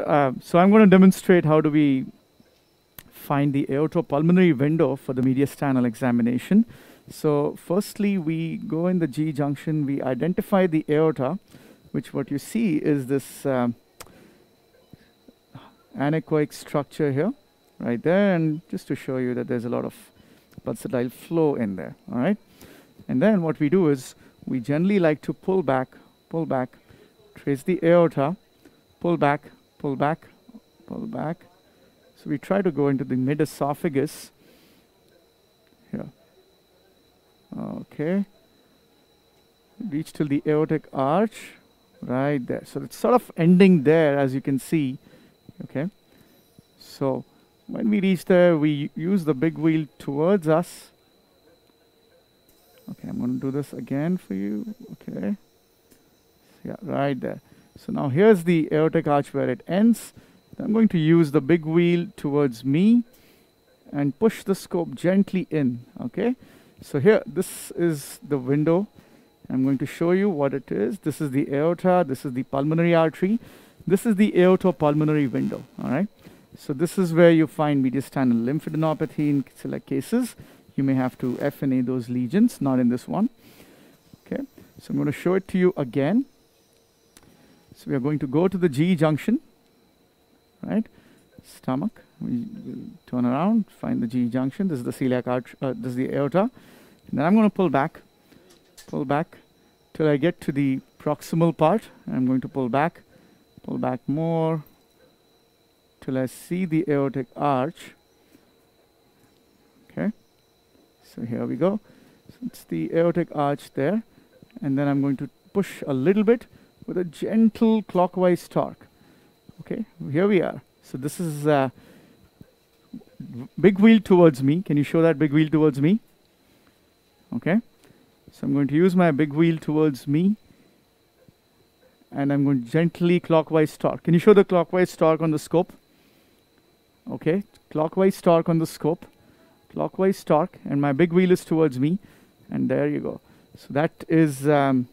Uh, so I'm going to demonstrate how do we find the aortopulmonary window for the mediastinal examination. So firstly, we go in the G junction, we identify the aorta, which what you see is this um, anechoic structure here, right there, and just to show you that there's a lot of pulsatile flow in there, all right? And then what we do is we generally like to pull back, pull back, trace the aorta, pull back, pull back, pull back. So we try to go into the mid esophagus here. Okay. Reach till the aortic arch right there. So it's sort of ending there as you can see. Okay. So when we reach there, we use the big wheel towards us. Okay, I'm going to do this again for you. Okay. Yeah, right there. So now here's the aortic arch where it ends. I'm going to use the big wheel towards me and push the scope gently in. Okay. So here, this is the window. I'm going to show you what it is. This is the aorta. This is the pulmonary artery. This is the aortopulmonary window. All right. So this is where you find mediastinal lymphadenopathy in select cases. You may have to FNA those lesions, not in this one. Okay. So I'm going to show it to you again. So we are going to go to the G junction, right? Stomach. We turn around, find the G junction. This is the celiac arch. Uh, this is the aorta. And then I'm going to pull back, pull back till I get to the proximal part. I'm going to pull back, pull back more till I see the aortic arch. Okay. So here we go. So it's the aortic arch there. And then I'm going to push a little bit with a gentle clockwise torque. Okay, here we are. So this is uh, big wheel towards me. Can you show that big wheel towards me? Okay, so I'm going to use my big wheel towards me and I'm going to gently clockwise torque. Can you show the clockwise torque on the scope? Okay, clockwise torque on the scope, clockwise torque, and my big wheel is towards me, and there you go. So that is um,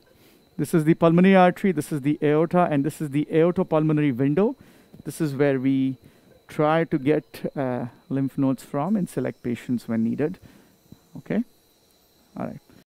this is the pulmonary artery, this is the aorta, and this is the aortopulmonary window. This is where we try to get uh, lymph nodes from and select patients when needed. Okay? All right.